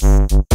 Gracias. you.